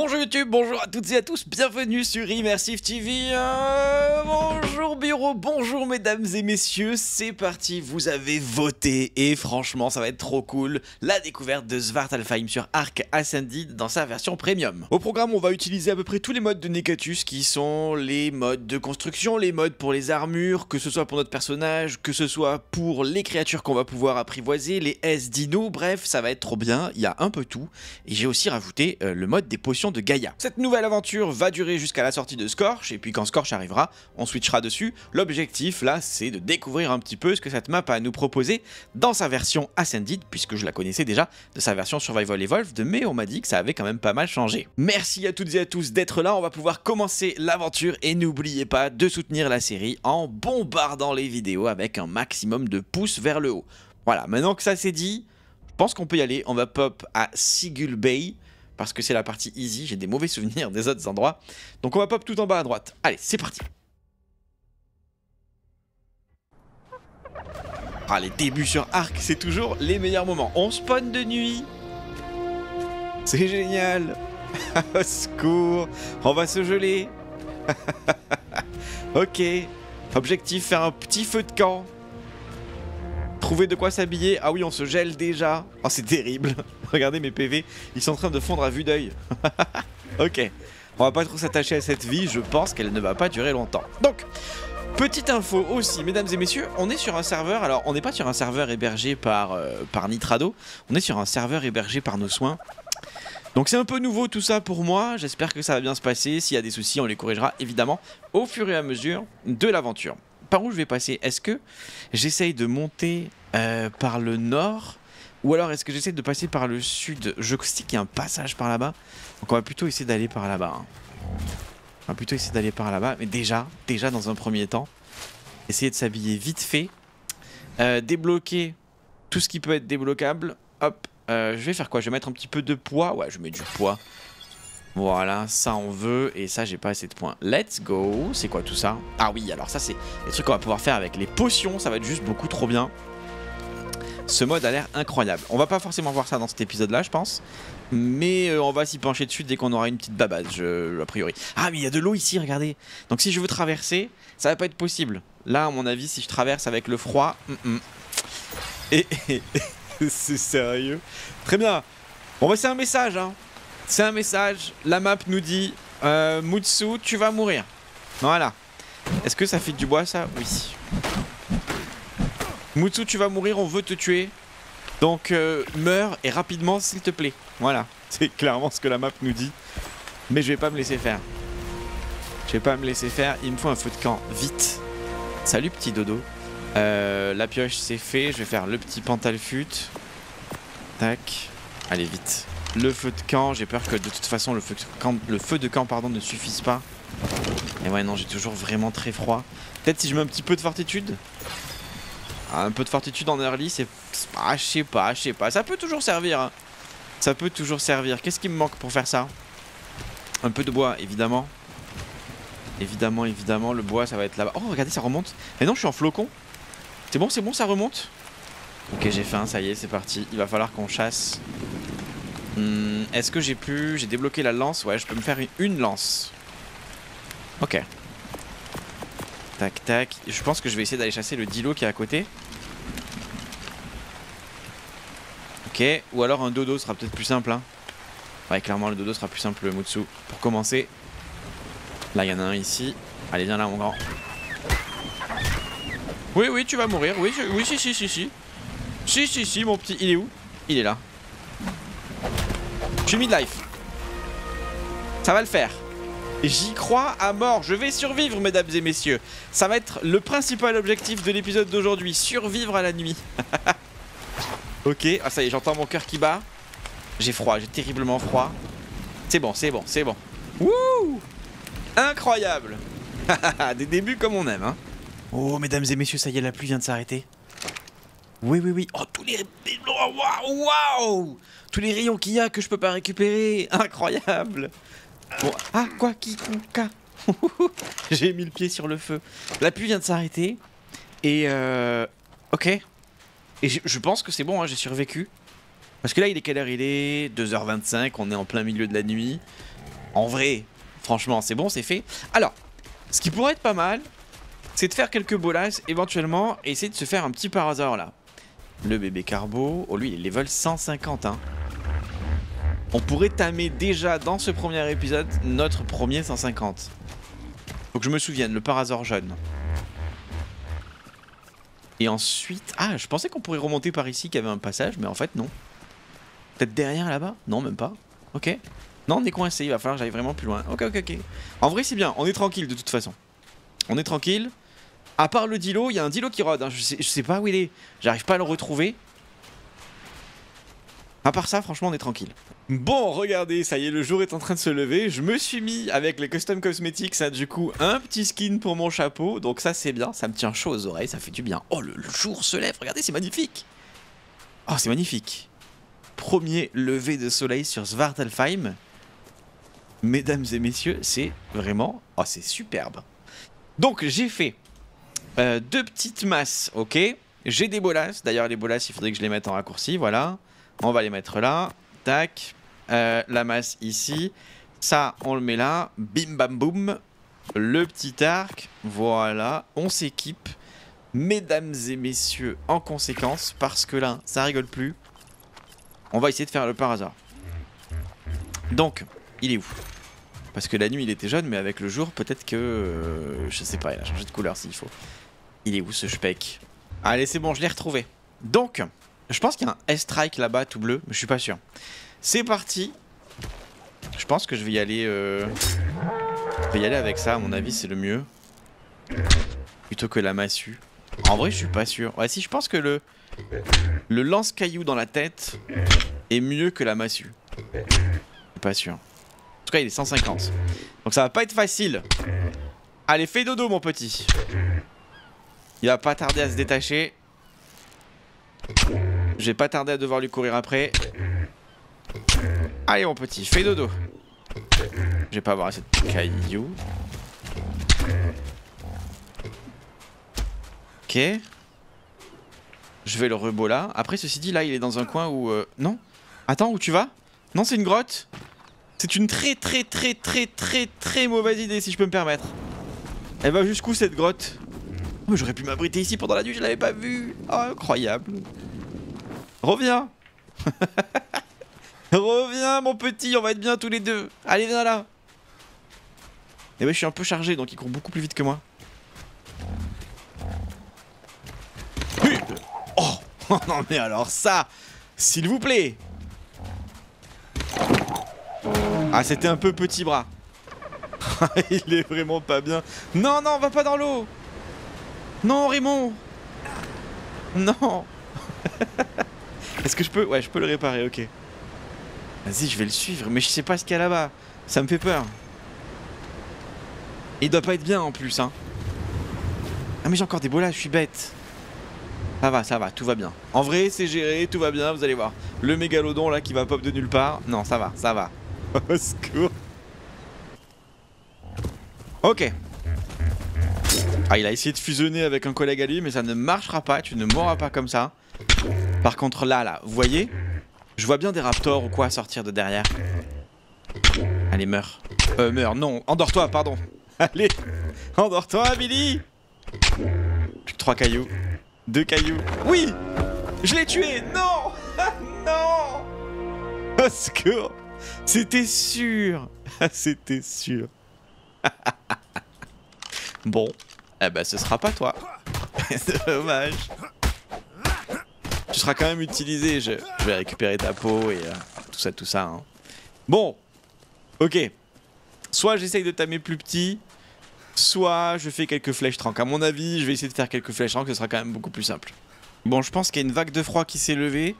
Bonjour YouTube, bonjour à toutes et à tous, bienvenue sur Immersive TV. Euh, bonjour bureau, bonjour mesdames et messieurs, c'est parti, vous avez voté et franchement ça va être trop cool. La découverte de Svartalfheim sur Arc Ascended dans sa version premium. Au programme on va utiliser à peu près tous les modes de Nekatus qui sont les modes de construction, les modes pour les armures, que ce soit pour notre personnage, que ce soit pour les créatures qu'on va pouvoir apprivoiser, les S dino, bref ça va être trop bien, il y a un peu tout. Et j'ai aussi rajouté euh, le mode des potions de Gaïa. Cette nouvelle aventure va durer jusqu'à la sortie de Scorch, et puis quand Scorch arrivera, on switchera dessus. L'objectif là, c'est de découvrir un petit peu ce que cette map a à nous proposer dans sa version Ascended, puisque je la connaissais déjà de sa version Survival Evolved, mais on m'a dit que ça avait quand même pas mal changé. Merci à toutes et à tous d'être là, on va pouvoir commencer l'aventure, et n'oubliez pas de soutenir la série en bombardant les vidéos avec un maximum de pouces vers le haut. Voilà, maintenant que ça c'est dit, je pense qu'on peut y aller, on va pop à Sigul Bay, parce que c'est la partie easy, j'ai des mauvais souvenirs des autres endroits. Donc on va pop tout en bas à droite. Allez, c'est parti Ah, les débuts sur Arc, c'est toujours les meilleurs moments. On spawn de nuit C'est génial Au secours On va se geler Ok. Objectif, faire un petit feu de camp. Trouver de quoi s'habiller. Ah oui, on se gèle déjà. Oh, c'est terrible. Regardez mes PV, ils sont en train de fondre à vue d'œil. ok. On va pas trop s'attacher à cette vie, je pense qu'elle ne va pas durer longtemps. Donc, petite info aussi, mesdames et messieurs, on est sur un serveur, alors on n'est pas sur un serveur hébergé par, euh, par Nitrado, on est sur un serveur hébergé par nos soins. Donc c'est un peu nouveau tout ça pour moi, j'espère que ça va bien se passer, s'il y a des soucis on les corrigera évidemment au fur et à mesure de l'aventure. Par où je vais passer? Est-ce que j'essaye de monter euh, par le nord? Ou alors est-ce que j'essaie de passer par le sud? Je sais qu'il y a un passage par là-bas. Donc on va plutôt essayer d'aller par là-bas. Hein. On va plutôt essayer d'aller par là-bas. Mais déjà, déjà dans un premier temps, essayer de s'habiller vite fait. Euh, débloquer tout ce qui peut être débloquable. Hop, euh, je vais faire quoi? Je vais mettre un petit peu de poids. Ouais, je mets du poids. Voilà, ça on veut et ça j'ai pas assez de points. Let's go. C'est quoi tout ça? Ah oui, alors ça c'est des trucs qu'on va pouvoir faire avec les potions. Ça va être juste beaucoup trop bien. Ce mode a l'air incroyable. On va pas forcément voir ça dans cet épisode là je pense. Mais euh, on va s'y pencher dessus dès qu'on aura une petite babade, a priori. Ah mais il y a de l'eau ici, regardez. Donc si je veux traverser, ça va pas être possible. Là à mon avis si je traverse avec le froid... Et, c'est sérieux? Très bien. Bon bah c'est un message hein. C'est un message. La map nous dit euh, Mutsu, tu vas mourir. Voilà. Est-ce que ça fait du bois ça? Oui. Mutsu, tu vas mourir, on veut te tuer. Donc euh, meurs et rapidement s'il te plaît. Voilà, c'est clairement ce que la map nous dit. Mais je vais pas me laisser faire. Je vais pas me laisser faire, il me faut un feu de camp, vite. Salut petit dodo. Euh, la pioche c'est fait, je vais faire le petit pantalfut. Tac. Allez vite. Le feu de camp, j'ai peur que de toute façon le feu de camp, pardon, ne suffise pas. Et ouais non j'ai toujours vraiment très froid. Peut-être si je mets un petit peu de fortitude un peu de fortitude en early, c'est... Ah, je sais pas, je sais pas. Ça peut toujours servir. Hein. Ça peut toujours servir. Qu'est-ce qui me manque pour faire ça? Un peu de bois, évidemment. Évidemment, évidemment, le bois, ça va être là-bas. Oh, regardez, ça remonte. Mais non, je suis en flocon. C'est bon, c'est bon, ça remonte Ok, j'ai faim, ça y est, c'est parti. Il va falloir qu'on chasse. Hmm, est-ce que j'ai pu... J'ai débloqué la lance? Ouais, je peux me faire une lance. Ok. Tac, tac. Je pense que je vais essayer d'aller chasser le dilo qui est à côté. Ok, ou alors un dodo sera peut-être plus simple. Hein. Ouais, clairement, le dodo sera plus simple, le Mutsu. Pour commencer. Là, il y en a un ici. Allez, viens là, mon grand. Oui, oui, tu vas mourir. Oui, oui, si, si, si, si. Si, si, si, mon petit. Il est où? Il est là. Je suis mid-life. Ça va le faire. J'y crois à mort, je vais survivre mesdames et messieurs. Ça va être le principal objectif de l'épisode d'aujourd'hui, survivre à la nuit. ok, ah ça y est, j'entends mon cœur qui bat. J'ai froid, j'ai terriblement froid. C'est bon, c'est bon, c'est bon. Wouh Incroyable Des débuts comme on aime, hein. Oh, mesdames et messieurs, ça y est, la pluie vient de s'arrêter. Oui, oui, oui. Oh, tous les... Waouh Waouh Tous les rayons qu'il y a que je peux pas récupérer. Incroyable ah, quoi, qui, J'ai mis le pied sur le feu. La pluie vient de s'arrêter. Et euh... Ok. Et je pense que c'est bon, hein, j'ai survécu. Parce que là, il est quelle heure Il est? 2h25, on est en plein milieu de la nuit. En vrai, franchement, c'est bon, c'est fait. Alors, ce qui pourrait être pas mal, c'est de faire quelques bolasses éventuellement et essayer de se faire un petit par hasard là. Le bébé carbo, oh lui il est level 150 hein. On pourrait tamer déjà dans ce premier épisode notre premier 150. Faut que je me souvienne, le par hasard jeune. Et ensuite... Ah, je pensais qu'on pourrait remonter par ici, qu'il y avait un passage, mais en fait non. Peut-être derrière là-bas? Non, même pas. Ok. Non, on est coincé, il va falloir que j'aille vraiment plus loin. Ok, ok, ok. En vrai, c'est bien, on est tranquille de toute façon. On est tranquille. À part le dilo, il y a un dilo qui rôde. Hein. Je, sais, sais pas où il est. J'arrive pas à le retrouver. À part ça, franchement, on est tranquille. Bon, regardez, ça y est, le jour est en train de se lever. Je me suis mis avec les custom cosmetics, ça du coup, un petit skin pour mon chapeau. Donc ça, c'est bien, ça me tient chaud aux oreilles, ça fait du bien. Oh, le, jour se lève, regardez, c'est magnifique. Oh, c'est magnifique. Premier lever de soleil sur Svartalfheim. Mesdames et messieurs, c'est vraiment... Oh, c'est superbe. Donc, j'ai fait euh, deux petites masses, ok J'ai des bolasses. D'ailleurs, les bolasses, il faudrait que je les mette en raccourci, voilà. On va les mettre là. Tac. Euh, la masse ici. Ça, on le met là. Bim bam boum. Le petit arc. Voilà. On s'équipe. Mesdames et messieurs, en conséquence, parce que là, ça rigole plus. On va essayer de faire le par hasard. Donc, il est où? Parce que la nuit, il était jaune, mais avec le jour, peut-être que... Euh, je sais pas, il a changé de couleur s'il faut. Il est où ce speck Allez, c'est bon, je l'ai retrouvé. Donc, je pense qu'il y a un S-Strike là-bas tout bleu, mais je suis pas sûr. C'est parti. Je pense que je vais y aller... Euh... Je vais y aller avec ça, à mon avis, c'est le mieux. Plutôt que la massue. En vrai, je suis pas sûr. Ouais, si, je pense que le... Lance-caillou dans la tête est mieux que la massue. Je suis pas sûr. En tout cas, il est 150. Donc ça va pas être facile. Allez, fais dodo, mon petit. Il va pas tarder à se détacher. Je vais pas tarder à devoir lui courir après. Allez mon petit, fais dodo. Je vais pas avoir assez de cailloux. Ok. Je vais le rebot là. Après ceci dit là il est dans un coin où... Euh, non Attends où tu vas? Non c'est une grotte C'est une très très très très très très mauvaise idée si je peux me permettre. Elle va jusqu'où cette grotte? Oh, j'aurais pu m'abriter ici pendant la nuit, je l'avais pas vu. Oh, incroyable. Reviens. Reviens, mon petit, on va être bien tous les deux. Allez, viens là. Et eh ouais, je suis un peu chargé, donc il court beaucoup plus vite que moi. Oh, oh non, mais alors ça, s'il vous plaît. Ah, c'était un peu petit bras. il est vraiment pas bien. Non, non, on va pas dans l'eau. Non, Raymond Non Est-ce que je peux... Ouais, je peux le réparer, ok. Vas-y, je vais le suivre, mais je sais pas ce qu'il y a là-bas. Ça me fait peur. Il doit pas être bien en plus, hein. Ah mais j'ai encore des bolas, je suis bête. Ça va, ça va, tout va bien. En vrai, c'est géré, tout va bien, vous allez voir. Le mégalodon là qui va pop de nulle part. Non, ça va, ça va. Ok, ah, il a essayé de fusionner avec un collègue à lui, mais ça ne marchera pas. Tu ne mourras pas comme ça. Par contre, là, là, vous voyez Je vois bien des raptors ou quoi sortir de derrière. Allez, meurs. Euh, meurs, non. Endors-toi, pardon. Allez, endors-toi, Billy Plus cailloux. Deux cailloux. Oui Je l'ai tué Non Non Au secours C'était sûr C'était sûr Bon, eh ben, ce sera pas toi. Dommage. Tu seras quand même utilisé. Je, vais récupérer ta peau et euh, tout ça, tout ça. Hein. Bon. Ok. Soit j'essaye de tamer plus petit, soit je fais quelques flèches tranques. À mon avis, je vais essayer de faire quelques flèches tranques, ce sera quand même beaucoup plus simple. Bon, je pense qu'il y a une vague de froid qui s'est levée.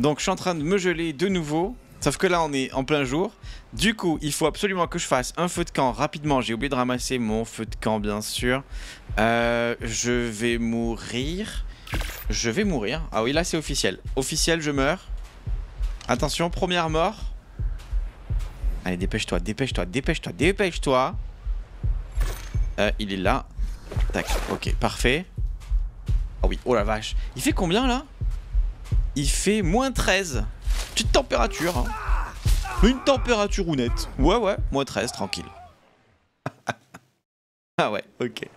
Donc je suis en train de me geler de nouveau. Sauf que là, on est en plein jour. Du coup, il faut absolument que je fasse un feu de camp rapidement. J'ai oublié de ramasser mon feu de camp, bien sûr. Euh, je vais mourir. Je vais mourir. Ah oui, là, c'est officiel. Officiel, je meurs. Attention, première mort. Allez, dépêche-toi, dépêche-toi, dépêche-toi, dépêche-toi. Euh, il est là. Tac, ok, parfait. Oh oui, oh la vache. Il fait combien, là? Il fait moins 13. Petite température. Hein. Une température honnête. Ouais, ouais, moins 13, tranquille. ah ouais, ok.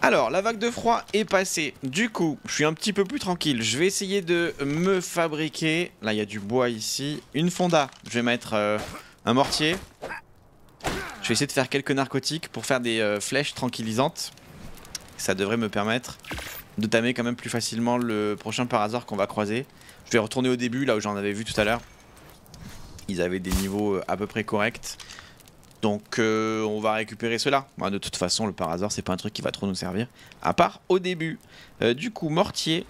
Alors, la vague de froid est passée. Du coup, je suis un petit peu plus tranquille. Je vais essayer de me fabriquer... Là, il y a du bois ici. Une fonda. Je vais mettre euh, un mortier. Je vais essayer de faire quelques narcotiques pour faire des euh, flèches tranquillisantes. Ça devrait me permettre de tamer quand même plus facilement le prochain par qu'on va croiser. Je vais retourner au début, là où j'en avais vu tout à l'heure. Ils avaient des niveaux euh, à peu près corrects. Donc euh, on va récupérer cela. de toute façon, le hasard c'est pas un truc qui va trop nous servir. À part au début. Euh, du coup, mortier.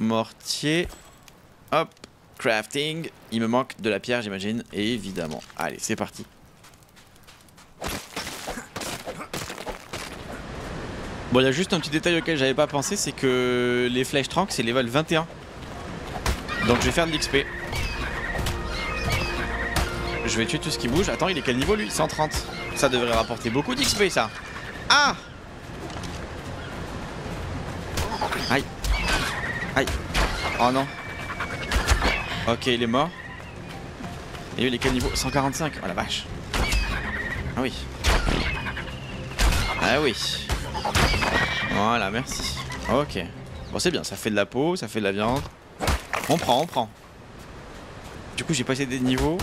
Mortier. Hop. Crafting. Il me manque de la pierre, j'imagine. Évidemment. Allez, c'est parti. Bon, il y a juste un petit détail auquel j'avais pas pensé, c'est que les flèches trank, c'est level 21. Donc je vais faire de l'XP. Je vais tuer tout ce qui bouge. Attends, il est quel niveau lui? 130. Ça devrait rapporter beaucoup d'XP ça. Ah Aïe. Aïe. Oh non. Ok, il est mort. Et il est quel niveau? 145. Oh la vache. Ah oui. Ah oui. Voilà, merci. Ok. Bon, c'est bien, ça fait de la peau, ça fait de la viande. On prend, on prend. Du coup, j'ai passé des niveaux.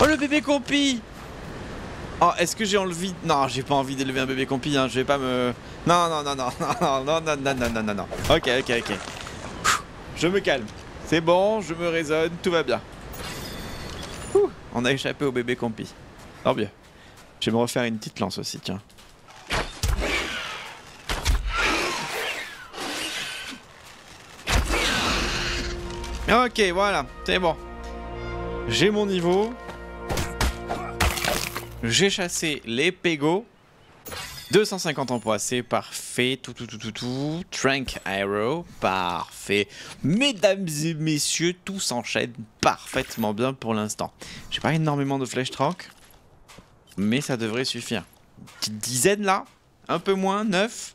Oh le bébé compi Oh est-ce que j'ai enlevé... Non j'ai pas envie d'élever un bébé compi hein, je vais pas me... Non non non non non non non non non non non non Ok ok ok Je me calme C'est bon je me raisonne tout va bien On a échappé au bébé compi Tant bien Je vais me refaire une petite lance aussi tiens Ok voilà c'est bon J'ai mon niveau j'ai chassé les Pego. 250 emplois, c'est parfait. Tout, tout, tout, tout, tout. Trank Arrow, parfait. Mesdames et messieurs, tout s'enchaîne parfaitement bien pour l'instant. J'ai pas énormément de flèches trank, mais ça devrait suffire. Une petite dizaine là, un peu moins, 9.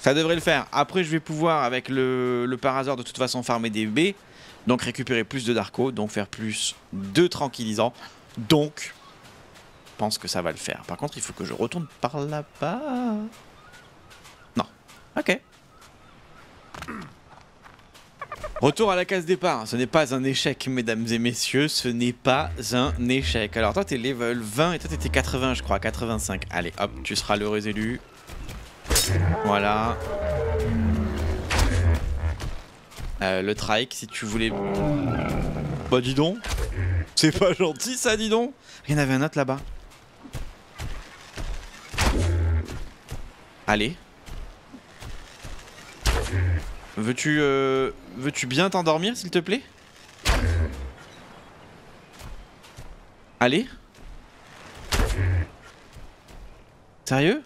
Ça devrait le faire. Après, je vais pouvoir, avec le, le par hasard, de toute façon, farmer des B. Donc récupérer plus de Darko, donc faire plus de tranquillisants. Donc, pense que ça va le faire. Par contre, il faut que je retourne par là-bas. Non. Ok. Retour à la case départ. Ce n'est pas un échec, mesdames et messieurs. Ce n'est pas un échec. Alors, toi, t'es level 20 et toi, t'étais 80, je crois. 85. Allez, hop, tu seras l'heureux élu. Voilà. Euh, le trike, si tu voulais... Bah, dis donc. C'est pas gentil, ça, dis donc. Il y en avait un autre là-bas. Allez. Veux-tu euh, veux-tu bien t'endormir, s'il te plaît? Allez. Sérieux?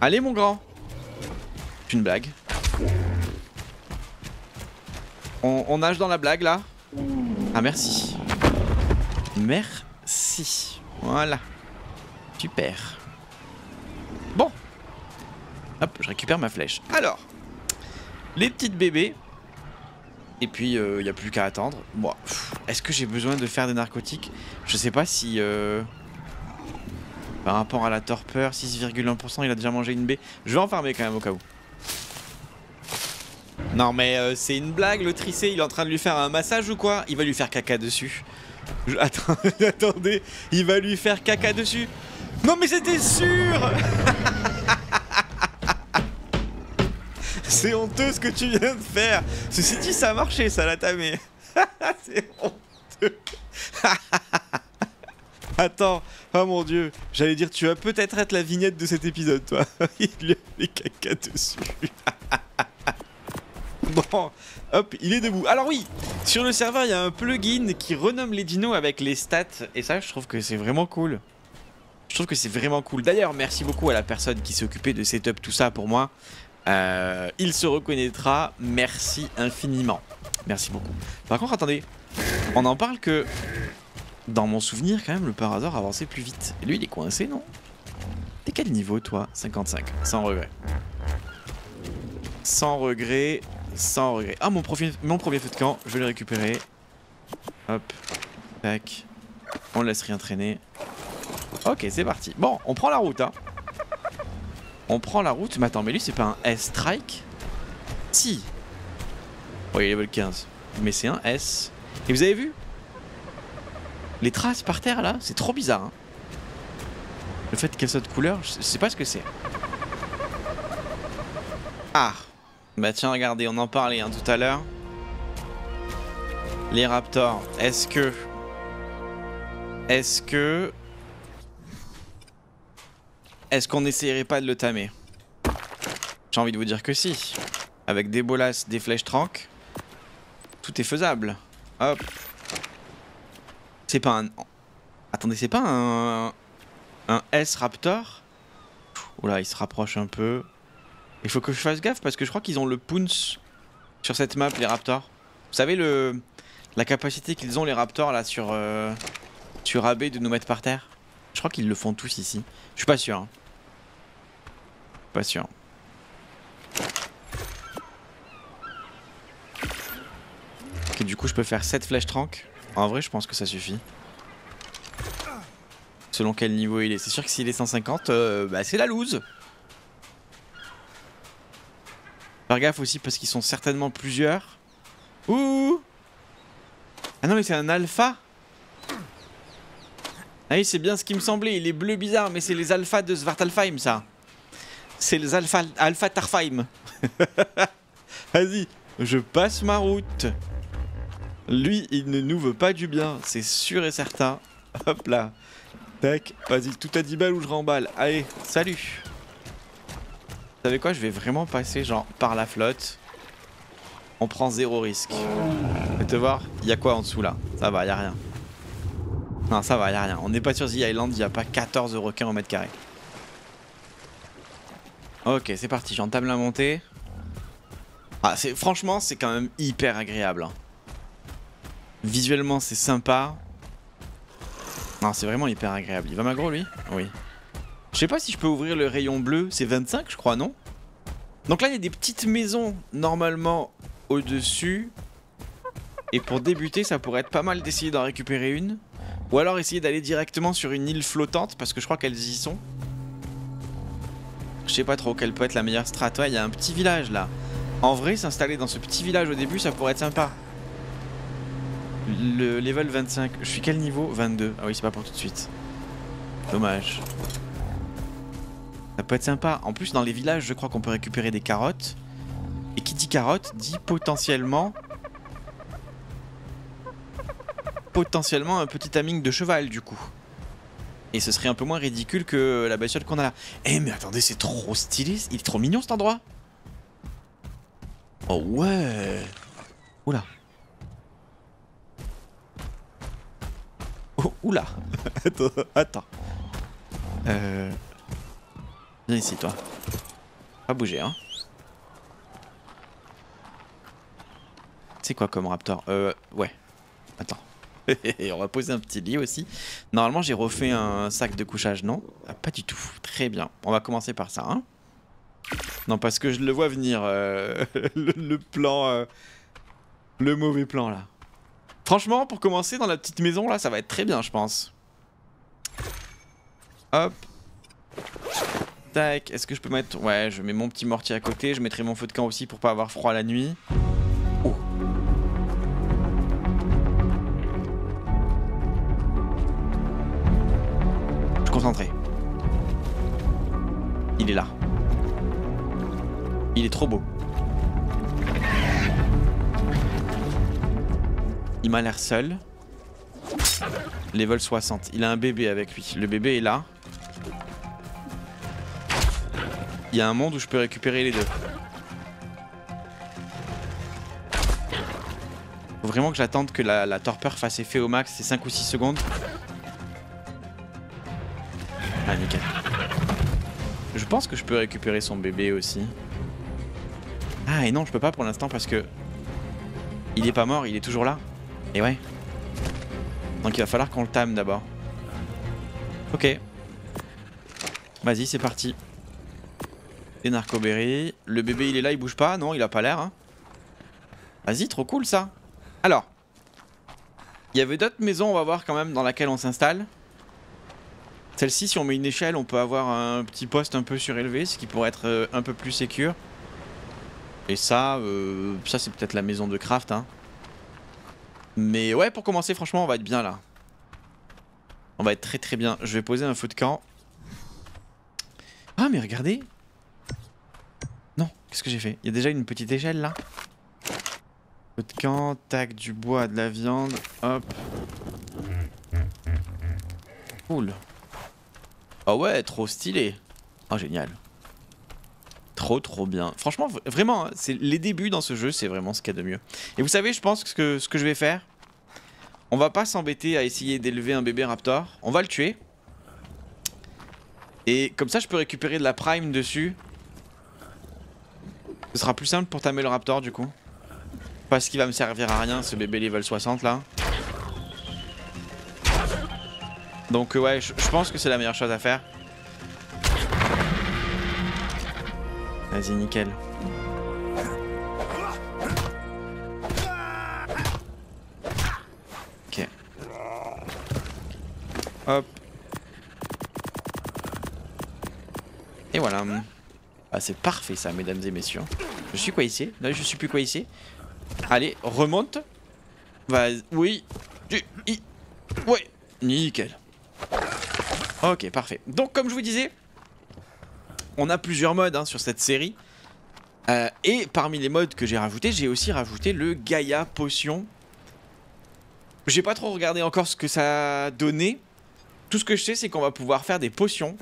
Allez, mon grand. C'est une blague. On, nage dans la blague, là Ah, merci. Merci. Voilà. Super. Bon. Hop, je récupère ma flèche. Alors, les petites bébés. Et puis, il euh, n'y a plus qu'à attendre. Moi, est-ce que j'ai besoin de faire des narcotiques? Je sais pas si... Euh, par rapport à la torpeur, 6,1%, il a déjà mangé une baie. Je vais en farmer quand même au cas où. Non mais euh, c'est une blague, le tricé, il est en train de lui faire un massage ou quoi? Il va lui faire caca dessus. Attendez, il va lui faire caca dessus. Non mais c'était sûr C'est honteux ce que tu viens de faire. Ceci dit, ça a marché, ça l'a tamé. C'est honteux. Attends, oh mon dieu, j'allais dire, tu vas peut-être être la vignette de cet épisode, toi. il lui a fait caca dessus. bon, hop, il est debout. Alors oui, sur le serveur, il y a un plugin qui renomme les dinos avec les stats. Et ça, je trouve que c'est vraiment cool. Je trouve que c'est vraiment cool. D'ailleurs, merci beaucoup à la personne qui s'est occupée de setup tout ça pour moi. Euh, il se reconnaîtra. Merci infiniment. Merci beaucoup. Par contre, attendez. On en parle que... Dans mon souvenir, quand même, le par hasard avançait plus vite. Et lui, il est coincé, non? T'es quel niveau, toi? 55. Sans regret. Sans regret. sans regret. Ah, mon, mon premier feu de camp, je vais le récupérer. Hop, tac. On laisse rien traîner. Ok, c'est parti. Bon, on prend la route, hein. On prend la route. Mais attends, mais lui, c'est pas un S-Strike? Si. Oui, level 15. Mais c'est un S. Et vous avez vu? Les traces par terre, là, c'est trop bizarre, hein. Le fait qu'elle soit de couleur, je sais pas ce que c'est. Ah Bah tiens, regardez, on en parlait hein, tout à l'heure. Les raptors, est-ce que... Est-ce que... Est-ce qu'on n'essayerait pas de le tamer? J'ai envie de vous dire que si. Avec des bolasses, des flèches tranques, tout est faisable. Hop. C'est pas un... Attendez, c'est pas un... Un S-Raptor Oula, il se rapproche un peu. Il faut que je fasse gaffe parce que je crois qu'ils ont le Pounce sur cette map, les Raptors. Vous savez le la capacité qu'ils ont, les Raptors, là, sur, euh, sur AB de nous mettre par terre? Je crois qu'ils le font tous ici. Je suis pas sûr. Hein. Pas sûr. Ok, du coup, je peux faire 7 flèches tranques. En vrai, je pense que ça suffit. Selon quel niveau il est. C'est sûr que s'il est 150, euh, bah, c'est la loose. Faire gaffe aussi parce qu'ils sont certainement plusieurs. Ouh Ah non mais c'est un alpha Ah oui c'est bien ce qui me semblait, il est bleu bizarre mais c'est les alphas de Svartalfheim ça. C'est les alpha, alpha Tarfheim. Vas-y, je passe ma route. Lui il ne nous veut pas du bien, c'est sûr et certain. Hop là. Tac, vas-y, tout à 10 balles ou je remballe. Allez, salut vous savez quoi Je vais vraiment passer genre par la flotte. On prend zéro risque. Te voir, il y a quoi en dessous là? Ça va, il a rien. Non, ça va, il a rien. On n'est pas sur The Island, il n'y a pas 14 requins au mètre carré. Ok, c'est parti, j'entame la montée. Ah, franchement, c'est quand même hyper agréable. Hein. Visuellement, c'est sympa. Non, c'est vraiment hyper agréable. Il va magro, lui? Oui. Je sais pas si je peux ouvrir le rayon bleu, c'est 25 je crois, non? Donc là il y a des petites maisons normalement au-dessus. Et pour débuter ça pourrait être pas mal d'essayer d'en récupérer une. Ou alors essayer d'aller directement sur une île flottante parce que je crois qu'elles y sont. Je sais pas trop quelle peut être la meilleure strat. Ouais, il y a un petit village là. En vrai, s'installer dans ce petit village au début, ça pourrait être sympa. Le level 25. Je suis quel niveau? 22. Ah oui, c'est pas pour tout de suite. Dommage. Ça peut être sympa. En plus, dans les villages, je crois qu'on peut récupérer des carottes. Et qui dit carotte dit potentiellement... Potentiellement un petit aming de cheval, du coup. Et ce serait un peu moins ridicule que la bestiole qu'on a là. Eh mais attendez, c'est trop stylé. Il est trop mignon cet endroit. Oh ouais. Oula. Oula. attends, attends. Euh... Viens ici, toi. Pas bouger, hein. C'est quoi comme raptor? Euh, ouais. Attends. on va poser un petit lit aussi. Normalement, j'ai refait un sac de couchage, non? Ah, Pas du tout. Très bien. On va commencer par ça, hein. Non, parce que je le vois venir, euh, le, plan... Euh, le mauvais plan, là. Franchement, pour commencer dans la petite maison, là, ça va être très bien, je pense. Hop. Tac, est-ce que je peux mettre... Ouais, je mets mon petit mortier à côté, je mettrai mon feu de camp aussi pour pas avoir froid la nuit. Oh. Je suis concentré. Il est là. Il est trop beau. M'a l'air seul. Level 60. Il a un bébé avec lui. Le bébé est là. il y a un monde où je peux récupérer les deux. Faut vraiment que j'attende que la, torpeur fasse effet au max, c'est 5 ou 6 secondes. Ah nickel. Je pense que je peux récupérer son bébé aussi. Ah et non je peux pas pour l'instant parce que il est pas mort, il est toujours là. Et ouais. Donc il va falloir qu'on le tame d'abord. Ok. Vas-y c'est parti. Et Narcoberry. Le bébé il est là, il bouge pas Non, il a pas l'air. Hein. Vas-y, trop cool ça. Alors, il y avait d'autres maisons, on va voir quand même, dans laquelle on s'installe. Celle-ci, si on met une échelle, on peut avoir un petit poste un peu surélevé, ce qui pourrait être euh, un peu plus sécure. Et ça, euh, ça c'est peut-être la maison de craft. Hein. Mais ouais, pour commencer, franchement, on va être bien là. On va être très très bien. Je vais poser un feu de camp. Ah, mais regardez. Non, qu'est-ce que j'ai fait? Il y a déjà une petite échelle là. Feu de camp, tac, du bois, de la viande. Hop. Cool. Oh ouais, trop stylé. Oh, génial. Trop trop bien. Franchement, vraiment, hein, c'est les débuts dans ce jeu, c'est vraiment ce qu'il y a de mieux. Et vous savez, je pense que ce que je vais faire, on va pas s'embêter à essayer d'élever un bébé raptor. On va le tuer. Et comme ça, je peux récupérer de la prime dessus. Ce sera plus simple pour tamer le raptor du coup. Parce qu'il va me servir à rien ce bébé level 60 là. Donc ouais, je pense que c'est la meilleure chose à faire. Vas-y, nickel. Ok. Hop. Et voilà. Ah, c'est parfait ça, mesdames et messieurs. Je suis quoi ici Là, je suis plus quoi ici Allez, remonte. Vas-y. Oui. Ouais. Nickel. Ok, parfait. Donc, comme je vous disais, on a plusieurs modes hein, sur cette série. Euh, et parmi les modes que j'ai rajoutés, j'ai aussi rajouté le Gaia Potion. J'ai pas trop regardé encore ce que ça donné. Tout ce que je sais, c'est qu'on va pouvoir faire des potions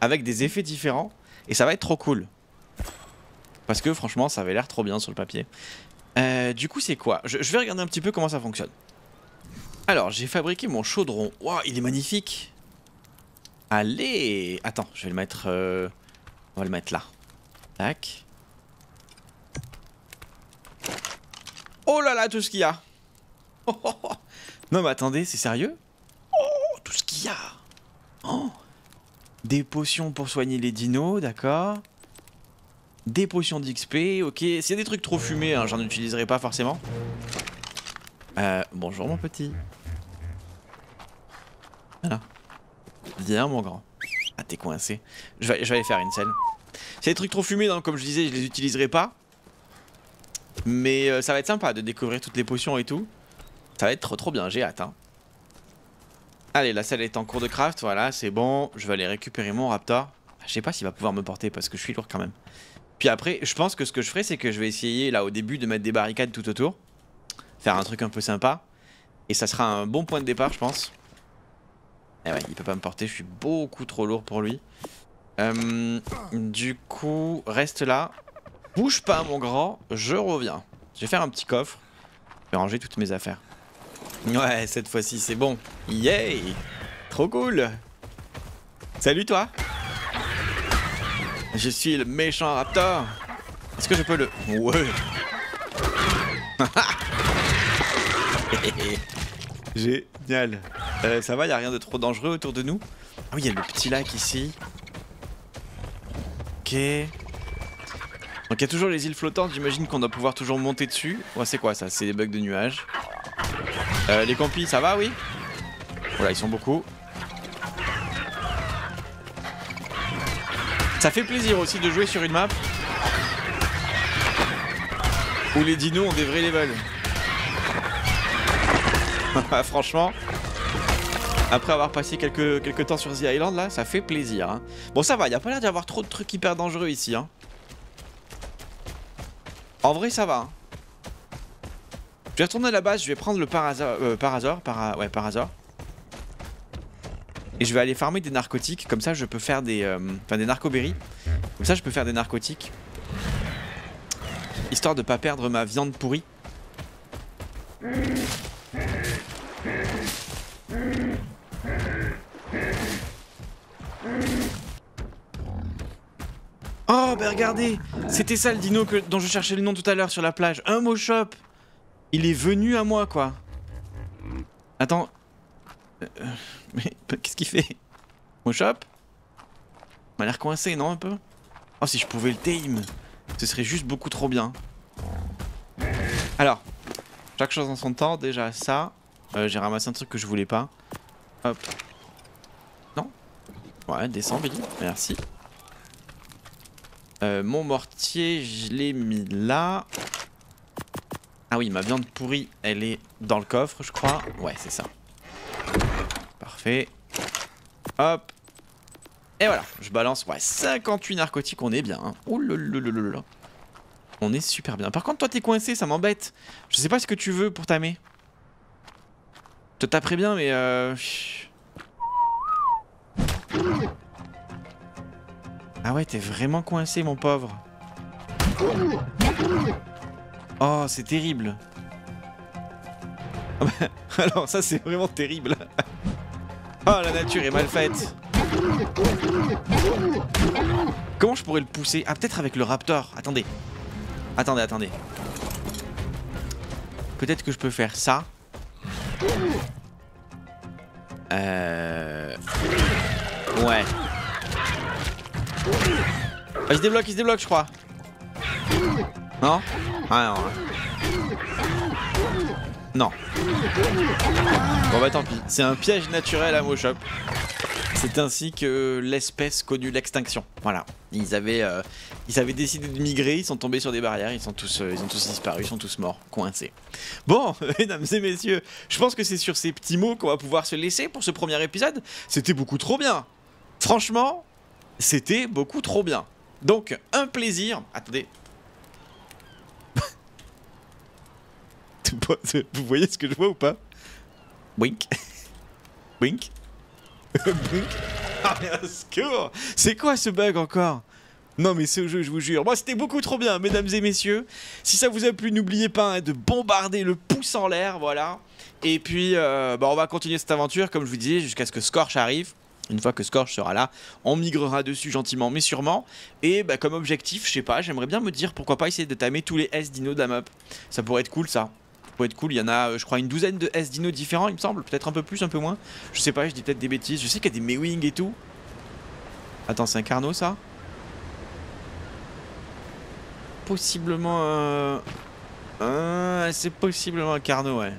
avec des effets différents. Et ça va être trop cool. Parce que franchement, ça avait l'air trop bien sur le papier. Euh, du coup, c'est quoi? Je, vais regarder un petit peu comment ça fonctionne. Alors, j'ai fabriqué mon chaudron. Waouh, il est magnifique. Allez Attends, je vais le mettre... Euh, on va le mettre là. Tac. Oh là là, tout ce qu'il y a Non mais attendez, c'est sérieux? Oh, tout ce qu'il y a oh. Des potions pour soigner les dinos, d'accord. Des potions d'XP, ok. S'il y a des trucs trop fumés, hein, j'en utiliserai pas forcément. Euh, bonjour mon petit. Voilà. Viens mon grand. Ah t'es coincé. Je vais, je vais aller faire une scène. C'est des trucs trop fumés, donc comme je disais, je les utiliserai pas. Mais euh, ça va être sympa de découvrir toutes les potions et tout. Ça va être trop trop bien, j'ai hâte. Hein. Allez, la salle est en cours de craft, voilà, c'est bon. Je vais aller récupérer mon raptor. Je sais pas s'il va pouvoir me porter parce que je suis lourd quand même. Puis après, je pense que ce que je ferai, c'est que je vais essayer là au début de mettre des barricades tout autour. Faire un truc un peu sympa. Et ça sera un bon point de départ, je pense. Eh ouais, il peut pas me porter, je suis beaucoup trop lourd pour lui. Euh, du coup, reste là. Bouge pas mon grand, je reviens. Je vais faire un petit coffre. Je vais ranger toutes mes affaires. Ouais, cette fois-ci c'est bon. Yay Trop cool Salut toi Je suis le méchant raptor Est-ce que je peux le... Ouais Génial euh, ça va, y a rien de trop dangereux autour de nous? Ah oui, il y a le petit lac ici. Ok. Donc il y a toujours les îles flottantes, j'imagine qu'on doit pouvoir toujours monter dessus. Ouais, c'est quoi ça? C'est des bugs de nuages. Euh, les campis, ça va, oui? Voilà, ils sont beaucoup. Ça fait plaisir aussi de jouer sur une map où les dinos ont des vrais levels. Franchement, après avoir passé quelques, temps sur The Island, là, ça fait plaisir. Hein. Bon, ça va, il a pas l'air d'y avoir trop de trucs hyper dangereux ici. Hein. En vrai, ça va. Hein. Je vais retourner à la base, je vais prendre le parasor, euh, parasor, para. Et je vais aller farmer des narcotiques, comme ça je peux faire des... Euh, enfin des narcoberries. Comme ça je peux faire des narcotiques. Histoire de pas perdre ma viande pourrie. Oh, bah regardez C'était ça le dino que, dont je cherchais le nom tout à l'heure sur la plage. Un mot Il est venu à moi, quoi. Attends. Euh, mais qu'est-ce qu'il fait? Mot M'a l'air coincé, non, un peu? Oh, si je pouvais le tame Ce serait juste beaucoup trop bien. Alors, chaque chose en son temps, déjà ça. Euh, J'ai ramassé un truc que je voulais pas. Hop. Non Ouais, descends Billy, merci. Euh, mon mortier, je l'ai mis là. Ah oui, ma viande pourrie, elle est dans le coffre, je crois. Ouais, c'est ça. Parfait. Hop. Et voilà, je balance. Ouais, 58 narcotiques, on est bien. Hein. On est super bien. Par contre, toi, t'es coincé, ça m'embête. Je sais pas ce que tu veux pour tamer. Je te taperais bien, mais euh... Ah ouais, t'es vraiment coincé, mon pauvre. Oh, c'est terrible. Ah bah, alors ça, c'est vraiment terrible. Oh, la nature est mal faite. Comment je pourrais le pousser? Ah, peut-être avec le raptor. Attendez. Attendez, attendez. Peut-être que je peux faire ça. Euh... Ouais. Ah, il se débloque, il se débloque, je crois. Non? Ah non. Non. Bon bah tant pis. C'est un piège naturel à Moshop. C'est ainsi que l'espèce connut l'extinction. Voilà. Ils avaient, euh, ils avaient décidé de migrer, ils sont tombés sur des barrières, ils euh, ils ont tous disparu, ils sont tous morts, coincés. Bon, mesdames et messieurs, je pense que c'est sur ces petits mots qu'on va pouvoir se laisser pour ce premier épisode. C'était beaucoup trop bien. Franchement, c'était beaucoup trop bien. Donc, un plaisir. Attendez. Vous voyez ce que je vois ou pas? Wink. Wink. Ah, C'est quoi ce bug encore? Non mais ce jeu, je vous jure, moi c'était beaucoup trop bien, mesdames et messieurs. Si ça vous a plu, n'oubliez pas hein, de bombarder le pouce en l'air, voilà. Et puis, euh, bah, on va continuer cette aventure, comme je vous disais, jusqu'à ce que Scorch arrive. Une fois que Scorch sera là, on migrera dessus gentiment mais sûrement. Et bah, comme objectif, je sais pas, j'aimerais bien me dire pourquoi pas essayer de tamer tous les S-Dino de la map. Ça pourrait être cool ça. Pourrait être cool, il y en a euh, je crois une douzaine de S-Dino différents il me semble, peut-être un peu plus, un peu moins. Je sais pas, je dis peut-être des bêtises. Je sais qu'il y a des Mewing et tout. Attends, c'est un Carnot ça? Possiblement un... C'est possiblement un Carnot, ouais.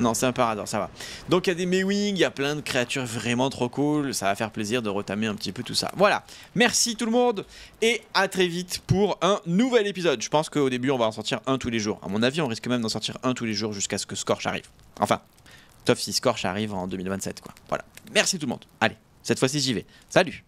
Non, c'est un parador, ça va. Donc il y a des Mewing, il y a plein de créatures vraiment trop cool. Ça va faire plaisir de retamer un petit peu tout ça. Voilà. Merci tout le monde et à très vite pour un nouvel épisode. Je pense qu'au début, on va en sortir un tous les jours. À mon avis, on risque même d'en sortir un tous les jours jusqu'à ce que Scorch arrive. Enfin, sauf si Scorch arrive en 2027, quoi. Voilà. Merci tout le monde. Allez, cette fois-ci, j'y vais. Salut